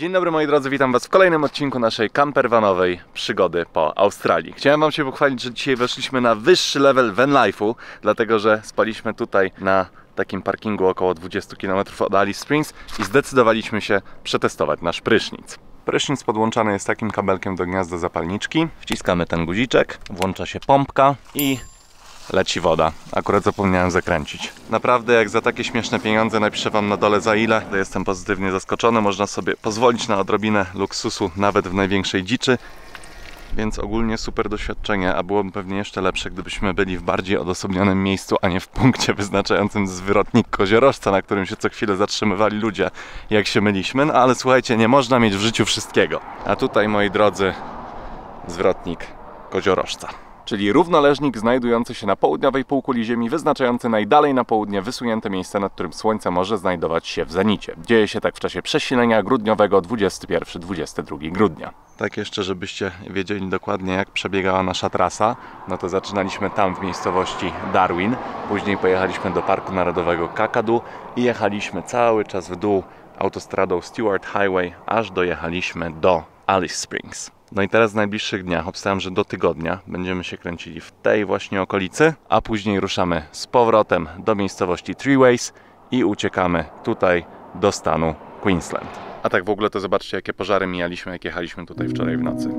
Dzień dobry moi drodzy, witam was w kolejnym odcinku naszej campervanowej przygody po Australii. Chciałem wam się pochwalić, że dzisiaj weszliśmy na wyższy level van life'u, dlatego że spaliśmy tutaj na takim parkingu około 20 km od Alice Springs i zdecydowaliśmy się przetestować nasz prysznic. Prysznic podłączany jest takim kabelkiem do gniazda zapalniczki. Wciskamy ten guziczek, włącza się pompka i leci woda. Akurat zapomniałem zakręcić. Naprawdę jak za takie śmieszne pieniądze napiszę Wam na dole za ile, jestem pozytywnie zaskoczony. Można sobie pozwolić na odrobinę luksusu nawet w największej dziczy. Więc ogólnie super doświadczenie, a byłoby pewnie jeszcze lepsze, gdybyśmy byli w bardziej odosobnionym miejscu, a nie w punkcie wyznaczającym zwrotnik koziorożca, na którym się co chwilę zatrzymywali ludzie, jak się myliśmy. No ale słuchajcie, nie można mieć w życiu wszystkiego. A tutaj, moi drodzy, zwrotnik koziorożca czyli równoleżnik znajdujący się na południowej półkuli Ziemi, wyznaczający najdalej na południe wysunięte miejsce, nad którym Słońce może znajdować się w zenicie. Dzieje się tak w czasie przesilenia grudniowego 21-22 grudnia. Tak jeszcze, żebyście wiedzieli dokładnie jak przebiegała nasza trasa, no to zaczynaliśmy tam w miejscowości Darwin, później pojechaliśmy do Parku Narodowego Kakadu i jechaliśmy cały czas w dół autostradą Stewart Highway, aż dojechaliśmy do Alice Springs. No i teraz w najbliższych dniach, obstawiam, że do tygodnia będziemy się kręcili w tej właśnie okolicy, a później ruszamy z powrotem do miejscowości Three Ways i uciekamy tutaj do stanu Queensland. A tak w ogóle to zobaczcie, jakie pożary mijaliśmy, jak jechaliśmy tutaj wczoraj w nocy.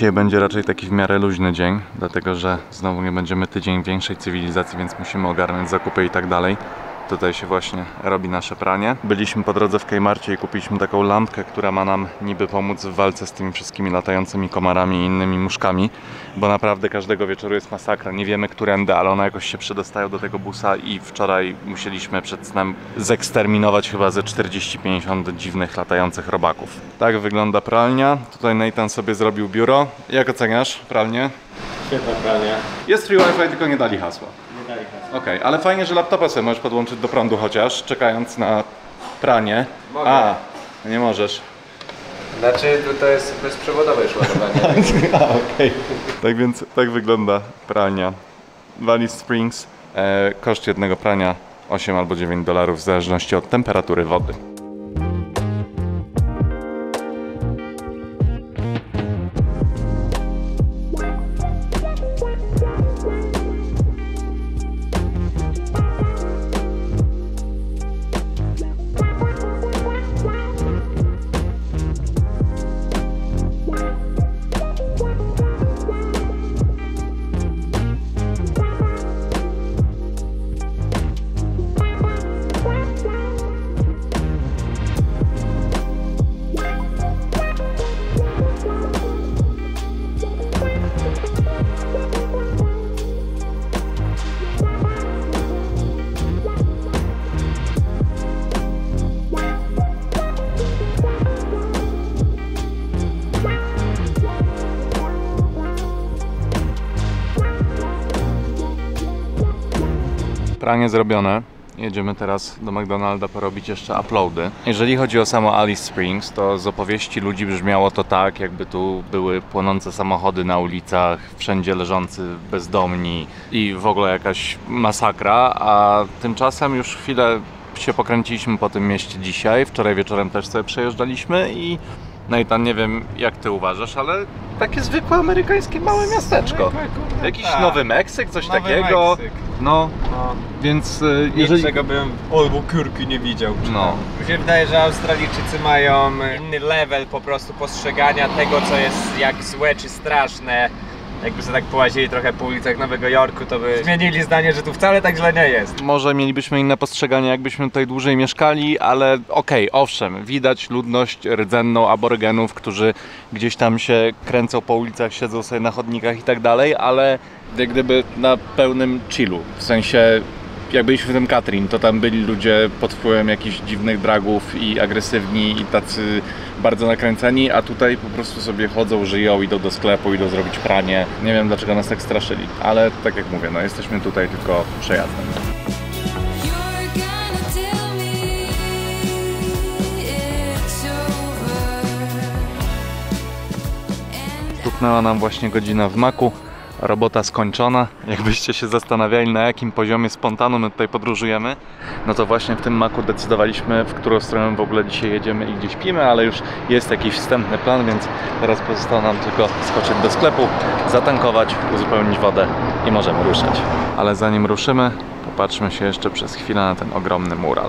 Dzisiaj będzie raczej taki w miarę luźny dzień, dlatego że znowu nie będziemy tydzień większej cywilizacji, więc musimy ogarnąć zakupy i tak dalej. Tutaj się właśnie robi nasze pranie. Byliśmy po drodze w Kmarcie i kupiliśmy taką lampkę, która ma nam niby pomóc w walce z tymi wszystkimi latającymi komarami i innymi muszkami, bo naprawdę każdego wieczoru jest masakra. Nie wiemy którędy, ale one jakoś się przedostają do tego busa i wczoraj musieliśmy przed snem zeksterminować chyba ze 40-50 dziwnych latających robaków. Tak wygląda pralnia. Tutaj Nathan sobie zrobił biuro. Jak oceniasz pralnię? Świetna pralnia. Jest free wifi, tylko nie dali hasła. Okej, ale fajnie, że laptopa sobie możesz podłączyć do prądu chociaż, czekając na pranie. Mogę. A, nie możesz. Znaczy, to, jest bezprzewodowe już ładowanie. A, okej. Tak więc tak wygląda pralnia Alice Springs. E, koszt jednego prania 8 albo 9 dolarów w zależności od temperatury wody. Pranie zrobione. Jedziemy teraz do McDonalda porobić jeszcze uploady. Jeżeli chodzi o samo Alice Springs, to z opowieści ludzi brzmiało to tak, jakby tu były płonące samochody na ulicach, wszędzie leżący bezdomni i w ogóle jakaś masakra, a tymczasem już chwilę się pokręciliśmy po tym mieście dzisiaj. Wczoraj wieczorem też sobie przejeżdżaliśmy i Nathan, nie wiem jak ty uważasz, ale takie zwykłe amerykańskie małe miasteczko. Jakiś Tak. Nowy Meksyk, coś Nowy takiego. Meksyk. No, No, więc y, jeżeli... niczego bym kurki nie widział. No, Mi się wydaje, że Australijczycy mają inny level po prostu postrzegania tego, co jest jak złe czy straszne. Jakby sobie tak połazili trochę po ulicach Nowego Jorku, to by zmienili zdanie, że tu wcale tak źle nie jest. może mielibyśmy inne postrzeganie, jakbyśmy tutaj dłużej mieszkali, ale okej, owszem, widać ludność rdzenną aborygenów, którzy gdzieś tam się kręcą po ulicach, siedzą sobie na chodnikach i tak dalej, ale jak gdyby na pełnym chillu, w sensie jak byliśmy w tym Katrin, to tam byli ludzie pod wpływem jakichś dziwnych dragów i agresywni i tacy bardzo nakręceni, a tutaj po prostu sobie chodzą, żyją, idą do sklepu, idą zrobić pranie. Nie wiem dlaczego nas tak straszyli, ale tak jak mówię, no jesteśmy tutaj tylko przejazdem. Stuknęła nam właśnie godzina w maku. Robota skończona. Jakbyście się zastanawiali, na jakim poziomie spontanu my tutaj podróżujemy, no to właśnie w tym maku decydowaliśmy, w którą stronę w ogóle dzisiaj jedziemy i gdzie śpimy, ale już jest jakiś wstępny plan, więc teraz pozostało nam tylko skoczyć do sklepu, zatankować, uzupełnić wodę i możemy ruszać. Ale zanim ruszymy, popatrzmy się jeszcze przez chwilę na ten ogromny mural.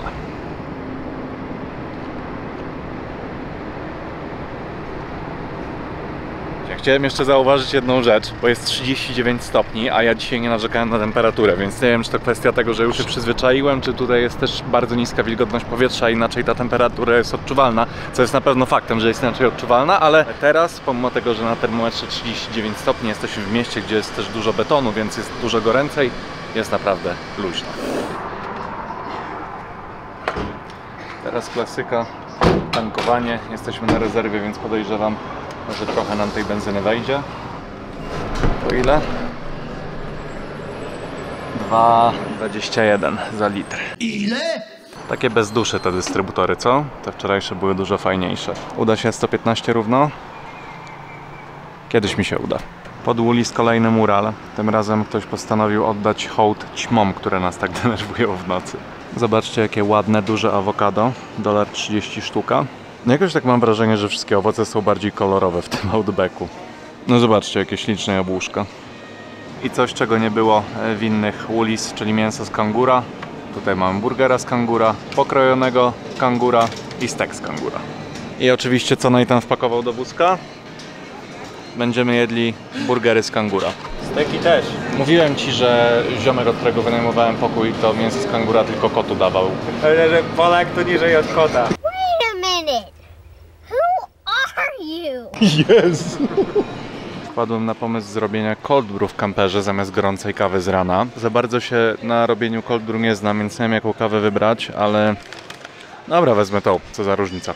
Chciałem jeszcze zauważyć jedną rzecz, bo jest 39 stopni, a ja dzisiaj nie narzekałem na temperaturę, więc nie wiem, czy to kwestia tego, że już się przyzwyczaiłem, czy tutaj jest też bardzo niska wilgotność powietrza, inaczej ta temperatura jest odczuwalna, co jest na pewno faktem, że jest inaczej odczuwalna, ale teraz, pomimo tego, że na termometrze 39 stopni, jesteśmy w mieście, gdzie jest też dużo betonu, więc jest dużo goręcej, jest naprawdę luźno. Teraz klasyka, tankowanie, jesteśmy na rezerwie, więc podejrzewam, że trochę nam tej benzyny wejdzie. To ile? 2,21 za litr. Ile? Takie bez duszy te dystrybutory, co? Te wczorajsze były dużo fajniejsze. Uda się 115 równo? Kiedyś mi się uda. Pod Woolies kolejny mural. Tym razem ktoś postanowił oddać hołd ćmom, które nas tak denerwują w nocy. Zobaczcie jakie ładne, duże awokado. Dolar 30 sztuka. No Jakoś tak mam wrażenie, że wszystkie owoce są bardziej kolorowe w tym Outbacku. No zobaczcie, jakie śliczne jabłuszka. I coś, czego nie było w innych Woolies, czyli mięso z kangura. Tutaj mamy burgera z kangura, pokrojonego kangura i stek z kangura. I oczywiście co Nathan wpakował do wózka? Będziemy jedli burgery z kangura. Steki też. Mówiłem Ci, że ziomek, od którego wynajmowałem pokój, to mięso z kangura tylko kotu dawał. Myślę, że Polak to niżej od kota. Minute. Who are you? Wpadłem na pomysł zrobienia cold brew w kamperze zamiast gorącej kawy z rana. Za bardzo się na robieniu cold brew nie znam, więc nie wiem jaką kawę wybrać, ale dobra, wezmę tą, co za różnica.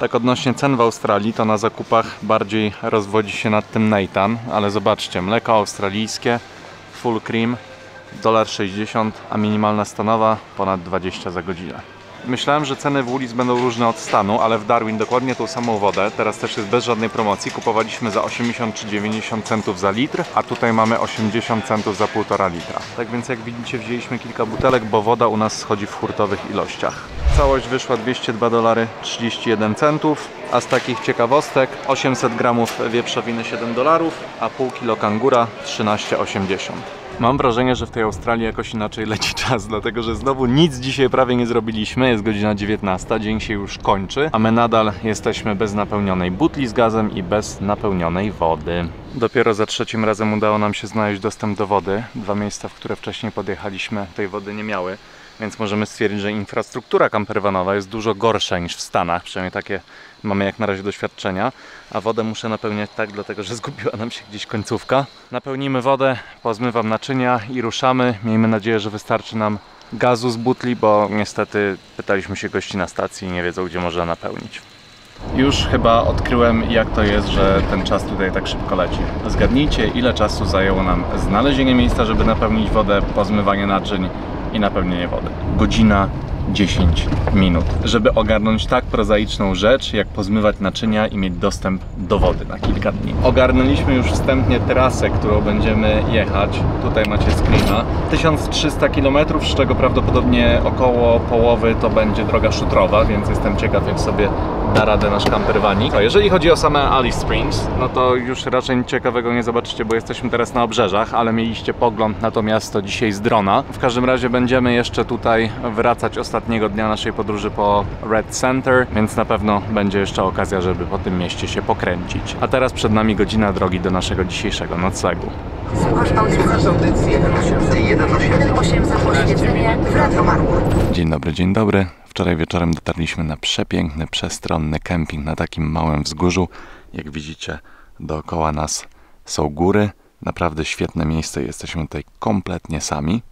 Tak odnośnie cen w Australii, to na zakupach bardziej rozwodzi się nad tym Nathan, ale zobaczcie, mleko australijskie, full cream, 1,60 $, a minimalna stanowa ponad 20 za godzinę. Myślałem, że ceny w Woolies będą różne od stanu, ale w Darwin dokładnie tą samą wodę, teraz też jest bez żadnej promocji, kupowaliśmy za 80 czy 90 centów za litr, a tutaj mamy 80 centów za 1,5 litra. Tak więc jak widzicie wzięliśmy kilka butelek, bo woda u nas schodzi w hurtowych ilościach. Całość wyszła 202 dolary 31 centów, a z takich ciekawostek 800 gramów wieprzowiny 7 dolarów, a pół kilo kangura 13,80. Mam wrażenie, że w tej Australii jakoś inaczej leci czas, dlatego że znowu nic dzisiaj prawie nie zrobiliśmy. Jest godzina 19, dzień się już kończy, a my nadal jesteśmy bez napełnionej butli z gazem i bez napełnionej wody. Dopiero za trzecim razem udało nam się znaleźć dostęp do wody. Dwa miejsca, w które wcześniej podjechaliśmy, tej wody nie miały. Więc możemy stwierdzić, że infrastruktura campervanowa jest dużo gorsza niż w Stanach, przynajmniej takie mamy jak na razie doświadczenia, a wodę muszę napełniać tak, dlatego że zgubiła nam się gdzieś końcówka. Napełnimy wodę, pozmywam naczynia i ruszamy. Miejmy nadzieję, że wystarczy nam gazu z butli, bo niestety pytaliśmy się gości na stacji i nie wiedzą, gdzie można napełnić. Już chyba odkryłem, jak to jest, że ten czas tutaj tak szybko leci. Zgadnijcie, ile czasu zajęło nam znalezienie miejsca, żeby napełnić wodę, pozmywanie naczyń i napełnienie wody. Godzina 10 minut, żeby ogarnąć tak prozaiczną rzecz, jak pozmywać naczynia i mieć dostęp do wody na kilka dni. Ogarnęliśmy już wstępnie trasę, którą będziemy jechać. Tutaj macie screena. 1300 km, z czego prawdopodobnie około połowy to będzie droga szutrowa, więc jestem ciekaw, jak sobie da radę nasz camperwanik. A jeżeli chodzi o same Alice Springs, no to już raczej ciekawego nie zobaczycie, bo jesteśmy teraz na obrzeżach, ale mieliście pogląd na to miasto dzisiaj z drona. W każdym razie będziemy jeszcze tutaj wracać ostatniego dnia naszej podróży po Red Center, więc na pewno będzie jeszcze okazja, żeby po tym mieście się pokręcić. A teraz przed nami godzina drogi do naszego dzisiejszego noclegu. Słuchasz audycji 1.8 za poświęcenie w Radio Marmur. Dzień dobry, dzień dobry. Wczoraj wieczorem dotarliśmy na przepiękny, przestronny kemping na takim małym wzgórzu. Jak widzicie, dookoła nas są góry. Naprawdę świetne miejsce. Jesteśmy tutaj kompletnie sami.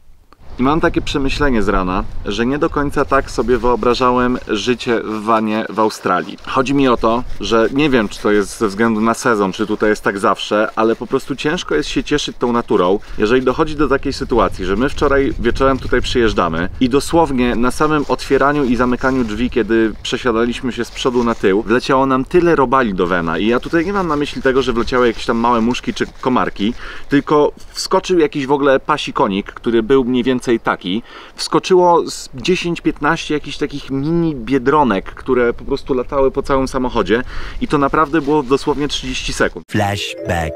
I mam takie przemyślenie z rana, że nie do końca tak sobie wyobrażałem życie w wanie w Australii. Chodzi mi o to, że nie wiem, czy to jest ze względu na sezon, czy tutaj jest tak zawsze, ale po prostu ciężko jest się cieszyć tą naturą, jeżeli dochodzi do takiej sytuacji, że my wczoraj wieczorem tutaj przyjeżdżamy i dosłownie na samym otwieraniu i zamykaniu drzwi, kiedy przesiadaliśmy się z przodu na tył, wleciało nam tyle robali do wena. I ja tutaj nie mam na myśli tego, że wleciały jakieś tam małe muszki czy komarki, tylko wskoczył jakiś w ogóle pasi konik, który był mniej więcej taki. Wskoczyło z 10-15 jakichś takich mini biedronek, które po prostu latały po całym samochodzie i to naprawdę było dosłownie 30 sekund. Flashback.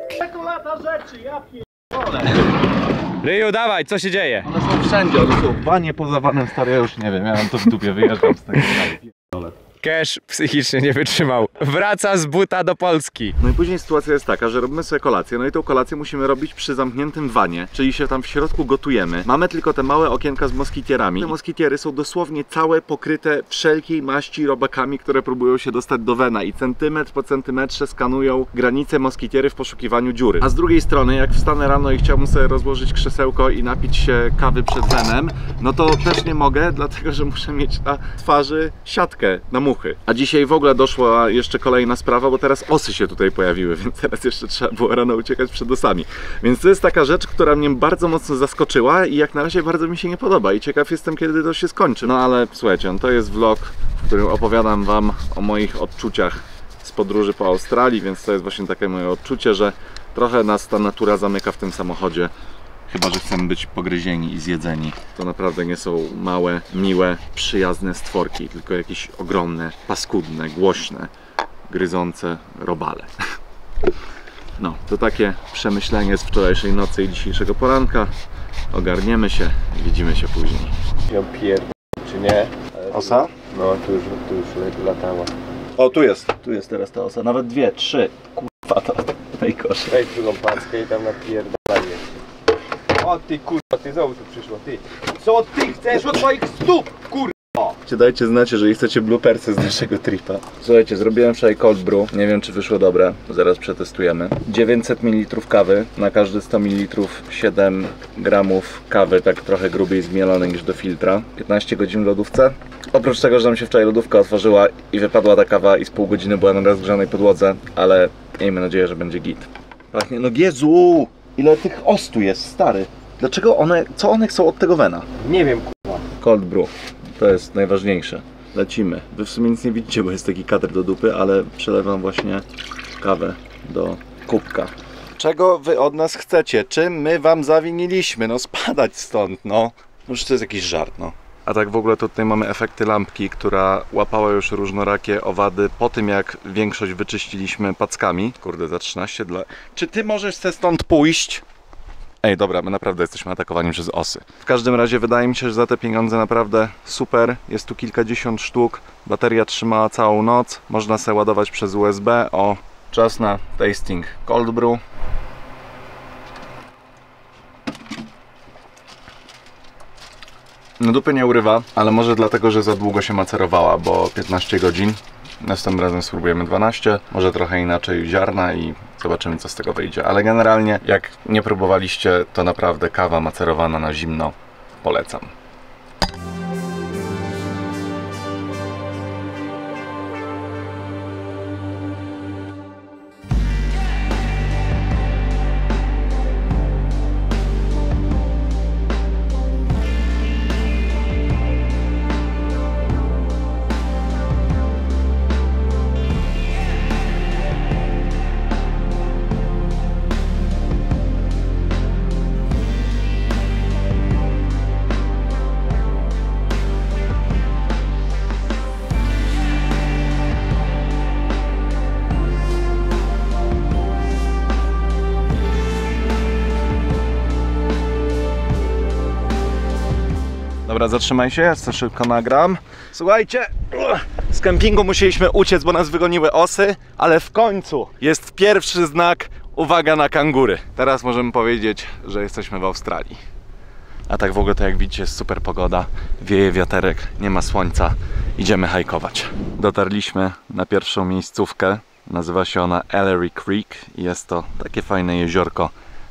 Ryju, dawaj, co się dzieje? One są wszędzie, one są w wanie poza vanem stary, ja już nie wiem, ja mam to w dupie, wyjeżdżam z tego. Cash psychicznie nie wytrzymał. Wraca z buta do Polski. No i później sytuacja jest taka, że robimy sobie kolację, no i tą kolację musimy robić przy zamkniętym wanie, czyli się tam w środku gotujemy. Mamy tylko te małe okienka z moskitierami. Te moskitiery są dosłownie całe pokryte wszelkiej maści robakami, które próbują się dostać do wena i centymetr po centymetrze skanują granice moskitiery w poszukiwaniu dziury. A z drugiej strony, jak wstanę rano i chciałbym sobie rozłożyć krzesełko i napić się kawy przed wenem, no to też nie mogę, dlatego że muszę mieć na twarzy siatkę na muchy. A dzisiaj w ogóle doszła jeszcze kolejna sprawa, bo teraz osy się tutaj pojawiły, więc teraz jeszcze trzeba było rano uciekać przed osami. Więc to jest taka rzecz, która mnie bardzo mocno zaskoczyła i jak na razie bardzo mi się nie podoba i ciekaw jestem, kiedy to się skończy. No ale słuchajcie, no to jest vlog, w którym opowiadam Wam o moich odczuciach z podróży po Australii, więc to jest właśnie takie moje odczucie, że trochę nas ta natura zamyka w tym samochodzie. Chyba, że chcemy być pogryzieni i zjedzeni. To naprawdę nie są małe, miłe, przyjazne stworki, tylko jakieś ogromne, paskudne, głośne, gryzące robale. No, to takie przemyślenie z wczorajszej nocy i dzisiejszego poranka. Ogarniemy się i widzimy się później. Ją pierd... czy nie? Osa? No, tu już, tu już latała. O, tu jest. Tu jest teraz ta osa. Nawet dwie, trzy. Kurwa, to najgorzej. Weź drugą paczkę i tam napierdalaj O ty kurwa, ty znowu tu przyszła, ty. Co ty chcesz od moich stóp, kurwa? Dajcie znać, jeżeli chcecie bloopersy z naszego tripa. Słuchajcie, zrobiłem wczoraj cold brew. Nie wiem, czy wyszło dobre. Zaraz przetestujemy. 900 ml kawy. Na każde 100 ml 7 gramów kawy, tak trochę grubiej zmielonej niż do filtra. 15 godzin w lodówce. Oprócz tego, że nam się wczoraj lodówka otworzyła i wypadła ta kawa i z pół godziny była na rozgrzanej podłodze, ale miejmy nadzieję, że będzie git. Pachnie, no Jezu! Ile tych ostu jest, stary? Dlaczego one, co one chcą od tego wena? Nie wiem, kurwa. Cold brew. To jest najważniejsze. Lecimy. Wy w sumie nic nie widzicie, bo jest taki kadr do dupy, ale przelewam właśnie kawę do kubka. Czego wy od nas chcecie? Czym my wam zawiniliśmy? No spadać stąd, no. Może to jest jakiś żart, no. A tak w ogóle tutaj mamy efekty lampki, która łapała już różnorakie owady po tym, jak większość wyczyściliśmy packami. Kurde, za 13 dla... Czy ty możesz se stąd pójść? Ej, dobra, my naprawdę jesteśmy atakowani przez osy. W każdym razie wydaje mi się, że za te pieniądze naprawdę super. Jest tu kilkadziesiąt sztuk. Bateria trzymała całą noc. Można se ładować przez USB. O, czas na tasting cold brew. No dupy nie urywa, ale może dlatego, że za długo się macerowała, bo 15 godzin. Następnym razem spróbujemy 12, może trochę inaczej ziarna i zobaczymy co z tego wyjdzie. Ale generalnie jak nie próbowaliście, to naprawdę kawa macerowana na zimno polecam. Zatrzymaj się, ja to szybko nagram. Słuchajcie, uch, z kempingu musieliśmy uciec, bo nas wygoniły osy, ale w końcu jest pierwszy znak, uwaga na kangury. Teraz możemy powiedzieć, że jesteśmy w Australii. A tak w ogóle to jak widzicie jest super pogoda, wieje wiaterek, nie ma słońca, idziemy hajkować. Dotarliśmy na pierwszą miejscówkę, nazywa się ona Ellery Creek i jest to takie fajne jeziorko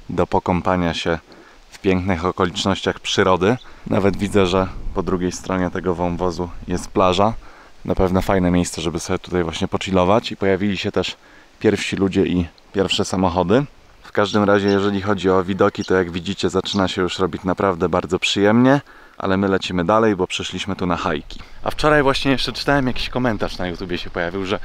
do pokąpania się pięknych okolicznościach przyrody. Nawet widzę, że po drugiej stronie tego wąwozu jest plaża. Na pewno fajne miejsce, żeby sobie tutaj właśnie pochillować i pojawili się też pierwsi ludzie i pierwsze samochody. W każdym razie, jeżeli chodzi o widoki, to jak widzicie, zaczyna się już robić naprawdę bardzo przyjemnie, ale my lecimy dalej, bo przyszliśmy tu na hajki. A wczoraj właśnie jeszcze czytałem jakiś komentarz na YouTubie się pojawił, że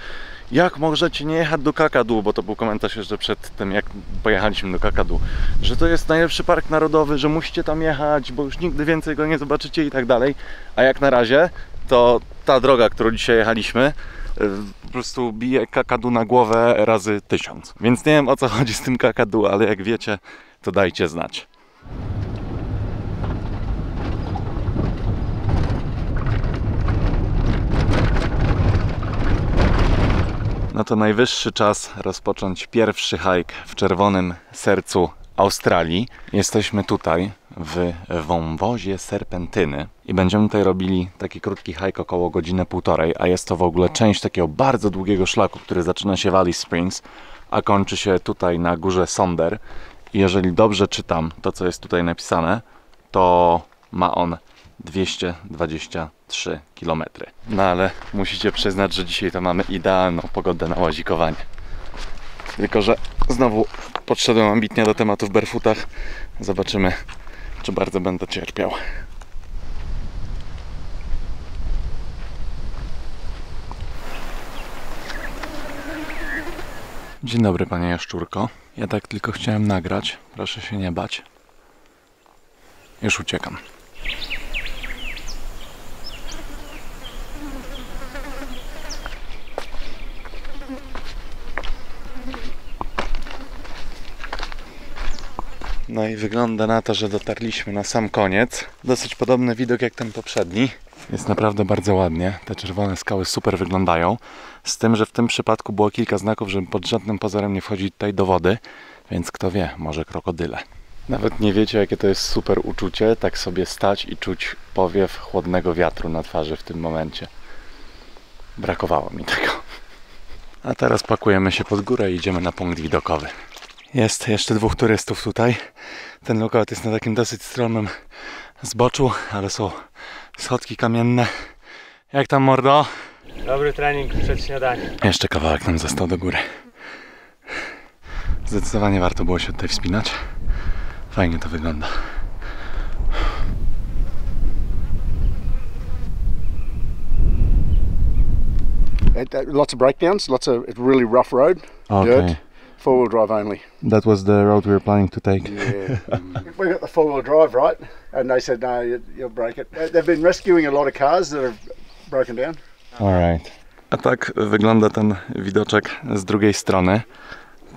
jak możecie nie jechać do Kakadu, bo to był komentarz jeszcze przed tym, jak pojechaliśmy do Kakadu, że to jest najlepszy park narodowy, że musicie tam jechać, bo już nigdy więcej go nie zobaczycie i tak dalej. A jak na razie, to ta droga, którą dzisiaj jechaliśmy, y, po prostu bije kakadu na głowę razy tysiąc. Więc nie wiem o co chodzi z tym kakadu, ale jak wiecie, to dajcie znać. No to najwyższy czas rozpocząć pierwszy hike w czerwonym sercu Australii. Jesteśmy tutaj w wąwozie Serpentyny i będziemy tutaj robili taki krótki hike około godziny półtorej, a jest to w ogóle część takiego bardzo długiego szlaku, który zaczyna się w Alice Springs, a kończy się tutaj na górze Sonder. I jeżeli dobrze czytam to, co jest tutaj napisane, to ma on 223 km. No ale musicie przyznać, że dzisiaj to mamy idealną pogodę na łazikowanie. Tylko, że znowu podszedłem ambitnie do tematu w barefootach. Zobaczymy, czy bardzo będę cierpiał. Dzień dobry, panie Jaszczurko. Ja tak tylko chciałem nagrać. Proszę się nie bać. Już uciekam. No i wygląda na to, że dotarliśmy na sam koniec. Dosyć podobny widok jak ten poprzedni. Jest naprawdę bardzo ładnie. Te czerwone skały super wyglądają. Z tym, że w tym przypadku było kilka znaków, że pod żadnym pozorem nie wchodzi tutaj do wody. Więc kto wie, może krokodyle. Nawet nie wiecie, jakie to jest super uczucie, tak sobie stać i czuć powiew chłodnego wiatru na twarzy w tym momencie. Brakowało mi tego. A teraz pakujemy się pod górę i idziemy na punkt widokowy. Jest jeszcze dwóch turystów tutaj. Ten lokal jest na takim dosyć stromym zboczu, ale są schodki kamienne. Jak tam mordo? Dobry trening przed śniadaniem. Jeszcze kawałek nam został do góry. Zdecydowanie warto było się tutaj wspinać. Fajnie to wygląda. It, uh, lots of breakdowns, lots of really rough road, dirt, four wheel drive only. That was the road we were planning to take. Yeah, we got the four wheel drive right, and they said no, you, you'll break it. They've been rescuing a lot of cars that have broken down. Alright. A tak wygląda ten widoczek z drugiej strony.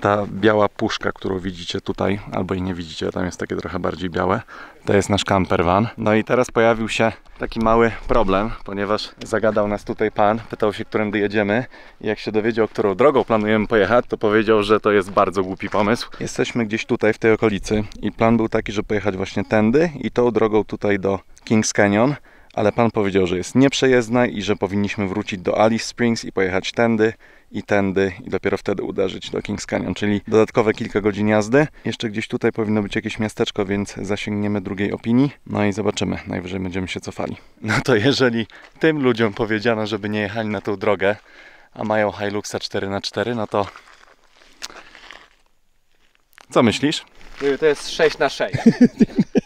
Ta biała puszka, którą widzicie tutaj, albo i nie widzicie, tam jest takie trochę bardziej białe, to jest nasz camper van. No i teraz pojawił się taki mały problem, ponieważ zagadał nas tutaj pan, pytał się, którędy jedziemy i jak się dowiedział, którą drogą planujemy pojechać, to powiedział, że to jest bardzo głupi pomysł. Jesteśmy gdzieś tutaj w tej okolicy i plan był taki, żeby pojechać właśnie tędy i tą drogą tutaj do Kings Canyon ale pan powiedział, że jest nieprzejezdna i że powinniśmy wrócić do Alice Springs i pojechać tędy i tędy i dopiero wtedy uderzyć do Kings Canyon, czyli dodatkowe kilka godzin jazdy. Jeszcze gdzieś tutaj powinno być jakieś miasteczko, więc zasięgniemy drugiej opinii. No i zobaczymy, najwyżej będziemy się cofali. No to jeżeli tym ludziom powiedziano, żeby nie jechali na tą drogę, a mają Hiluxa 4x4, no to co myślisz? To jest 6 na 6.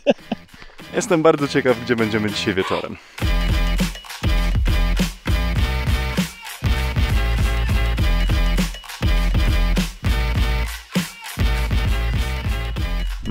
Jestem bardzo ciekaw, gdzie będziemy dzisiaj wieczorem.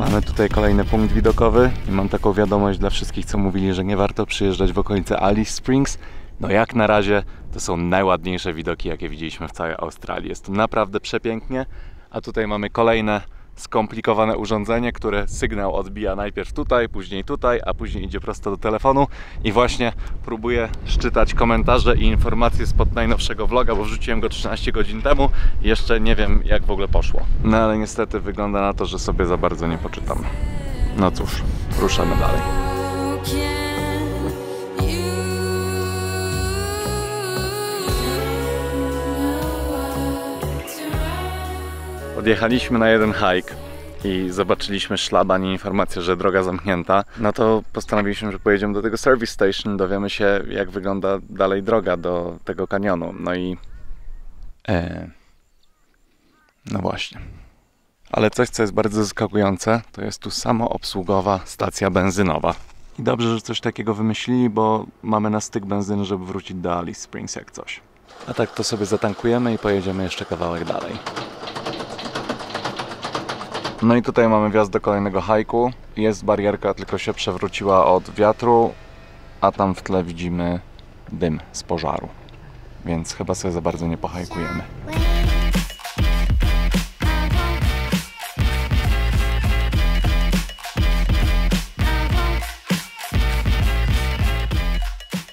Mamy tutaj kolejny punkt widokowy i mam taką wiadomość dla wszystkich, co mówili, że nie warto przyjeżdżać w okolice Alice Springs. No jak na razie to są najładniejsze widoki, jakie widzieliśmy w całej Australii. Jest tu naprawdę przepięknie, a tutaj mamy kolejne skomplikowane urządzenie, które sygnał odbija najpierw tutaj, później tutaj, a później idzie prosto do telefonu i właśnie próbuję szczytać komentarze i informacje spod najnowszego vloga, bo wrzuciłem go 13 godzin temu i jeszcze nie wiem jak w ogóle poszło. No ale niestety wygląda na to, że sobie za bardzo nie poczytam. No cóż, ruszamy dalej. Odjechaliśmy na jeden hike i zobaczyliśmy szlaban i informację, że droga zamknięta, no to postanowiliśmy, że pojedziemy do tego service station, dowiemy się jak wygląda dalej droga do tego kanionu. No i... E, no właśnie. Ale coś, co jest bardzo zaskakujące, to jest tu samoobsługowa stacja benzynowa. I dobrze, że coś takiego wymyślili, bo mamy na styk benzyny, żeby wrócić do Alice Springs jak coś. A tak to sobie zatankujemy i pojedziemy jeszcze kawałek dalej. No i tutaj mamy wjazd do kolejnego hajku. Jest barierka, tylko się przewróciła od wiatru, a tam w tle widzimy dym z pożaru. Więc chyba sobie za bardzo nie pohajkujemy.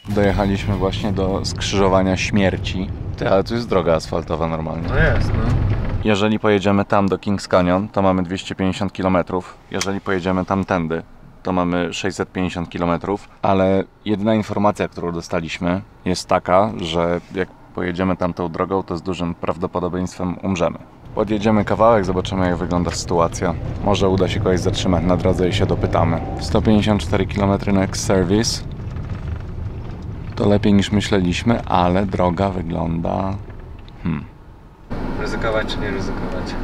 Dojechaliśmy właśnie do skrzyżowania śmierci. Ty, ale tu jest droga asfaltowa normalnie. No jest, no. Jeżeli pojedziemy tam do Kings Canyon, to mamy 250 km. Jeżeli pojedziemy tamtędy, to mamy 650 km. Ale jedyna informacja, którą dostaliśmy, jest taka, że jak pojedziemy tamtą drogą, to z dużym prawdopodobieństwem umrzemy. Podjedziemy kawałek, zobaczymy jak wygląda sytuacja. Może uda się kogoś zatrzymać na drodze i się dopytamy. 154 km next service. To lepiej niż myśleliśmy, ale droga wygląda... Hmm. Ryzykować czy nie ryzykować?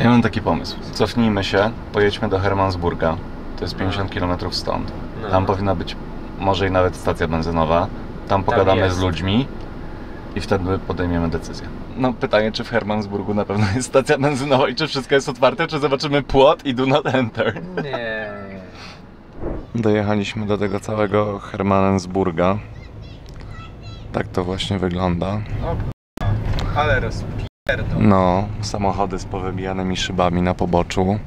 Ja mam taki pomysł. Cofnijmy się, pojedźmy do Hermansburga. To jest 50 km stąd. No. Tam powinna być może i nawet stacja benzynowa. Tam pogadamy jest. z ludźmi i wtedy podejmiemy decyzję. No pytanie, czy w Hermansburgu na pewno jest stacja benzynowa i czy wszystko jest otwarte, czy zobaczymy płot i do not enter. Nie. Dojechaliśmy do tego całego Hermansburga. Tak to właśnie wygląda. Ale rozpierdol. No, samochody z powybijanymi szybami na poboczu.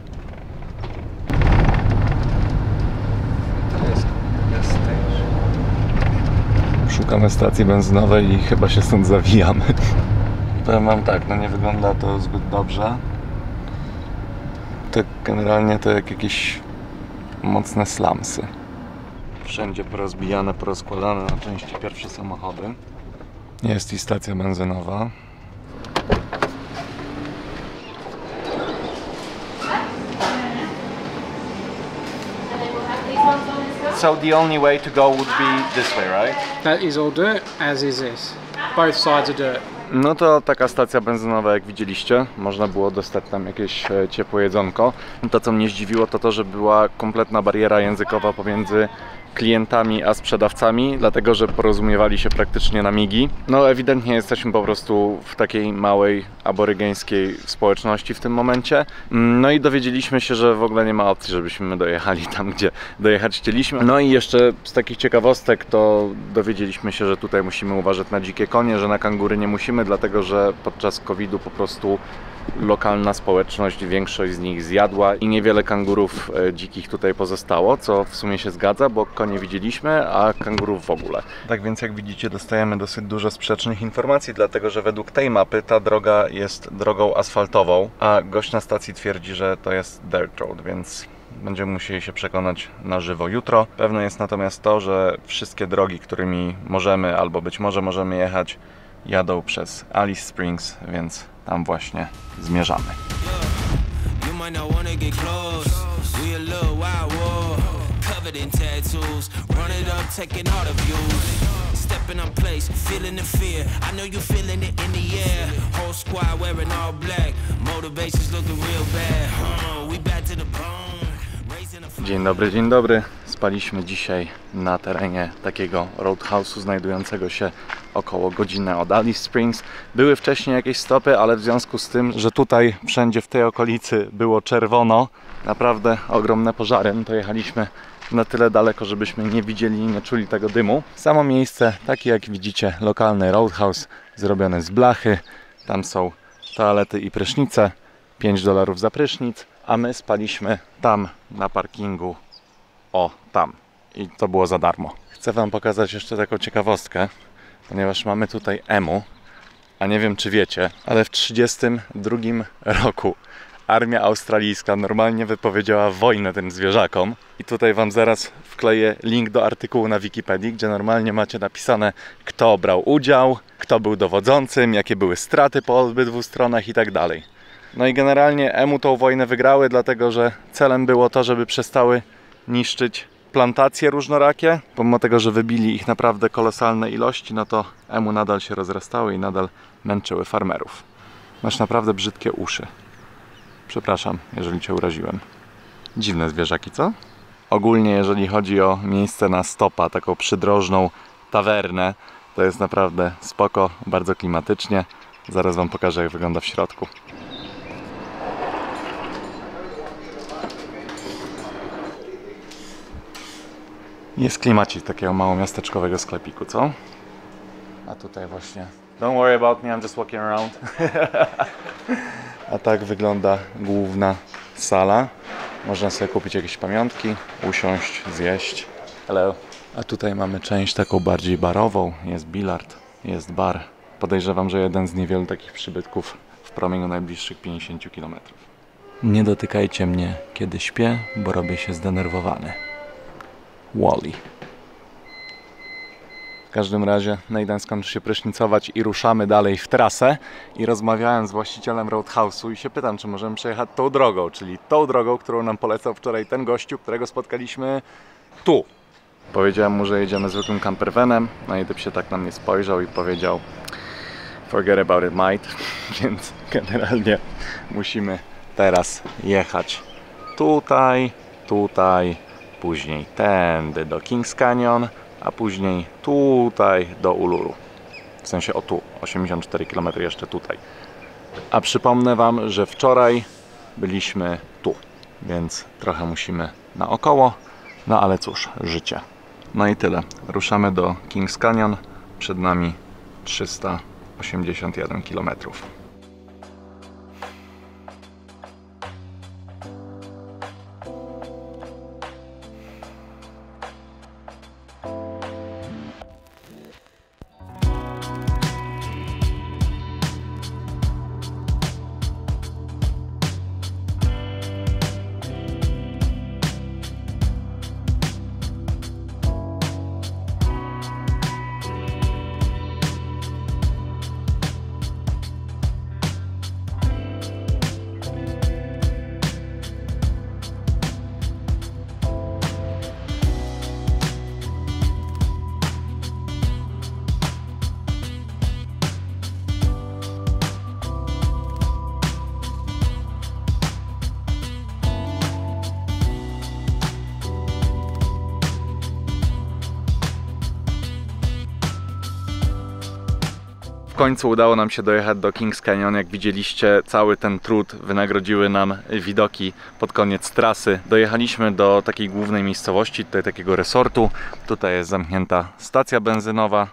Szukamy stacji benzynowej i chyba się stąd zawijamy. Powiem wam tak, no nie wygląda to zbyt dobrze. To generalnie to jak jakieś mocne slamsy. Wszędzie porozbijane, porozkładane na części pierwsze samochody. Jest i stacja benzynowa. So the only way to go would be this way, right? That is all dirt, as is this. Both sides are dirt. No to taka stacja benzynowa jak widzieliście, można było dostać tam jakieś e, ciepłe jedzonko. To co mnie zdziwiło to to, że była kompletna bariera językowa pomiędzy klientami a sprzedawcami, dlatego że porozumiewali się praktycznie na migi. No ewidentnie jesteśmy po prostu w takiej małej aborygeńskiej społeczności w tym momencie. Mm, No i dowiedzieliśmy się, że w ogóle nie ma opcji, żebyśmy my dojechali tam, gdzie dojechać chcieliśmy. No i jeszcze z takich ciekawostek to dowiedzieliśmy się, że tutaj musimy uważać na dzikie konie, że na kangury nie musimy, dlatego że podczas COVID-u po prostu lokalna społeczność, większość z nich zjadła i niewiele kangurów e, dzikich tutaj pozostało, co w sumie się zgadza, bo konie widzieliśmy, a kangurów w ogóle. Tak więc jak widzicie dostajemy dosyć dużo sprzecznych informacji, dlatego że według tej mapy ta droga jest drogą asfaltową, a gość na stacji twierdzi, że to jest dirt road, więc Będziemy musieli się przekonać na żywo jutro. Pewne jest natomiast to, że wszystkie drogi, którymi możemy albo być może możemy jechać, jadą przez Alice Springs, więc tam właśnie zmierzamy. Stepping on place, feeling the fear. I know you feeling it in the air. Whole squad wearing all black. Motivation's looking real bad. Huh, we back to the bone. Raising a Dzień dobry, dzień dobry. Spaliśmy dzisiaj na terenie takiego roadhouse'u znajdującego się około godzinę od Alice Springs. Były wcześniej jakieś stopy, ale w związku z tym, że tutaj wszędzie w tej okolicy było czerwono, naprawdę ogromne pożary, no to jechaliśmy na tyle daleko, żebyśmy nie widzieli i nie czuli tego dymu. Samo miejsce, takie jak widzicie, lokalny roadhouse, zrobione z blachy. Tam są toalety i prysznice. 5 dolarów za prysznic, a my spaliśmy tam na parkingu. O, tam. I to było za darmo. Chcę Wam pokazać jeszcze taką ciekawostkę, ponieważ mamy tutaj emu, a nie wiem czy wiecie, ale w 1932 roku armia australijska normalnie wypowiedziała wojnę tym zwierzakom. I tutaj Wam zaraz wkleję link do artykułu na Wikipedii, gdzie normalnie macie napisane, kto brał udział, kto był dowodzącym, jakie były straty po obydwu stronach i tak dalej. No i generalnie EMU tą wojnę wygrały, dlatego że celem było to, żeby przestały niszczyć plantacje różnorakie. Pomimo tego, że wybili ich naprawdę kolosalne ilości, no to EMU nadal się rozrastały i nadal męczyły farmerów. Masz naprawdę brzydkie uszy. Przepraszam, jeżeli cię uraziłem. Dziwne zwierzaki, co? Ogólnie, jeżeli chodzi o miejsce na stopa, taką przydrożną tawernę, to jest naprawdę spoko, bardzo klimatycznie. Zaraz Wam pokażę, jak wygląda w środku. Jest klimacik takiego małomiasteczkowego sklepiku, co? A tutaj właśnie. Don't worry about me, I'm just walking around. A tak wygląda główna sala. Można sobie kupić jakieś pamiątki, usiąść, zjeść. Hello. A tutaj mamy część taką bardziej barową. Jest bilard, jest bar. Podejrzewam, że jeden z niewielu takich przybytków w promieniu najbliższych 50 km. Nie dotykajcie mnie, kiedy śpię, bo robię się zdenerwowany. Wally. W każdym razie Nejden skończy się prysznicować i ruszamy dalej w trasę. I rozmawiałem z właścicielem Roadhouse'u i się pytam, czy możemy przejechać tą drogą, czyli tą drogą, którą nam polecał wczoraj ten gościu, którego spotkaliśmy tu. Powiedziałem mu, że jedziemy zwykłym campervanem, no i typ się tak na mnie spojrzał i powiedział forget about it mate, więc generalnie musimy teraz jechać tutaj, tutaj, później tędy do Kings Canyon, a później tutaj do Uluru. W sensie o tu, 84 km jeszcze tutaj. A przypomnę Wam, że wczoraj byliśmy tu, więc trochę musimy naokoło, no ale cóż, życie. No i tyle. Ruszamy do Kings Canyon. Przed nami 381 km. Końcu udało nam się dojechać do Kings Canyon. Jak widzieliście, cały ten trud wynagrodziły nam widoki pod koniec trasy. Dojechaliśmy do takiej głównej miejscowości, tutaj takiego resortu. Tutaj jest zamknięta stacja benzynowa.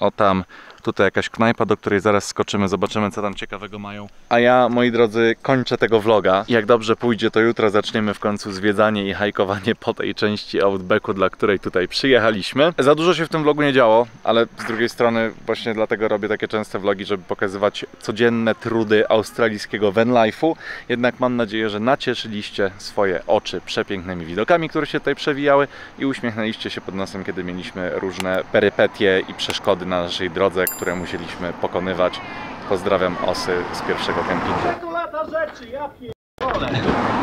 O tam, tutaj jakaś knajpa, do której zaraz skoczymy, zobaczymy co tam ciekawego mają. A ja, moi drodzy, kończę tego vloga. Jak dobrze pójdzie, to jutro zaczniemy w końcu zwiedzanie i hajkowanie po tej części Outbacku, dla której tutaj przyjechaliśmy. Za dużo się w tym vlogu nie działo, ale z drugiej strony właśnie dlatego robię takie częste vlogi, żeby pokazywać codzienne trudy australijskiego vanlife'u. Jednak mam nadzieję, że nacieszyliście swoje oczy przepięknymi widokami, które się tutaj przewijały i uśmiechnęliście się pod nosem, kiedy mieliśmy różne perypetie i przeszkody na naszej drodze, które musieliśmy pokonywać. Pozdrawiam osy z pierwszego kempingu.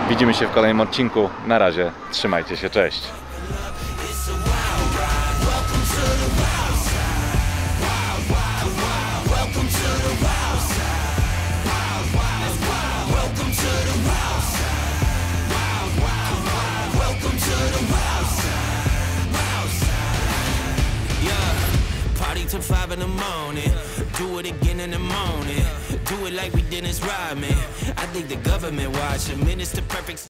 Widzimy się w kolejnym odcinku. Na razie, trzymajcie się, cześć. Till five in the morning. Do it again in the morning. Do it like we did in Rodman. I think the government watching. Minister perfect.